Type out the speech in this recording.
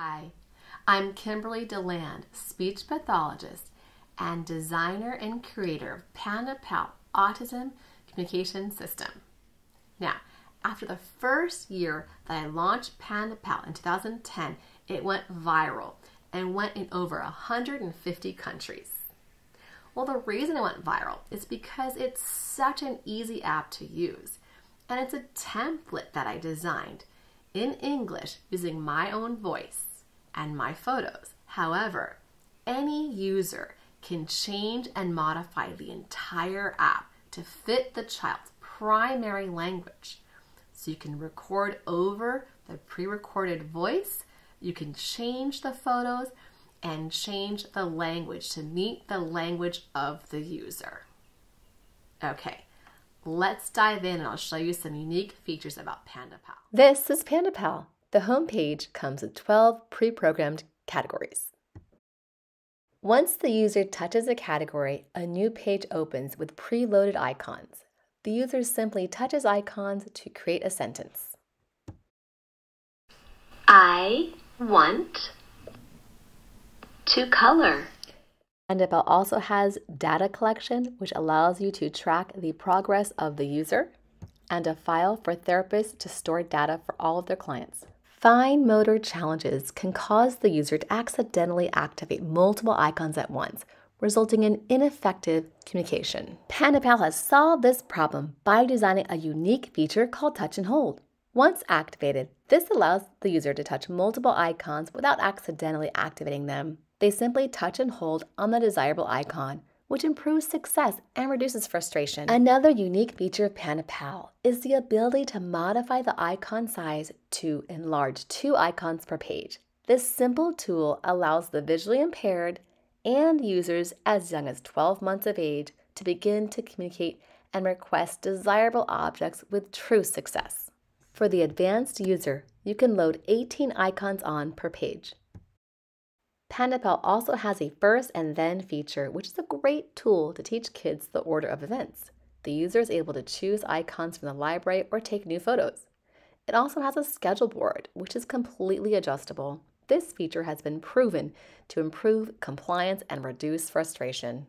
Hi, I'm Kimberly DeLand, speech pathologist and designer and creator of PandaPal Autism Communication System. Now, after the first year that I launched PandaPal in 2010, it went viral and went in over 150 countries. Well, the reason it went viral is because it's such an easy app to use. And it's a template that I designed in English using my own voice and my photos. However, any user can change and modify the entire app to fit the child's primary language. So you can record over the pre recorded voice, you can change the photos, and change the language to meet the language of the user. Okay, let's dive in and I'll show you some unique features about PandaPal. This is PandaPal. The home page comes with 12 pre programmed categories. Once the user touches a category, a new page opens with preloaded icons. The user simply touches icons to create a sentence. I want to color. PandaPal also has data collection, which allows you to track the progress of the user, and a file for therapists to store data for all of their clients. Fine motor challenges can cause the user to accidentally activate multiple icons at once, resulting in ineffective communication. PandaPal has solved this problem by designing a unique feature called Touch and Hold. Once activated, this allows the user to touch multiple icons without accidentally activating them. They simply touch and hold on the desirable icon, which improves success and reduces frustration. Another unique feature of PandaPal is the ability to modify the icon size to enlarge two icons per page. This simple tool allows the visually impaired and users as young as 12 months of age to begin to communicate and request desirable objects with true success. For the advanced user, you can load 18 icons on per page. PandaPal also has a first and then feature, which is a great tool to teach kids the order of events. The user is able to choose icons from the library or take new photos. It also has a schedule board, which is completely adjustable. This feature has been proven to improve compliance and reduce frustration.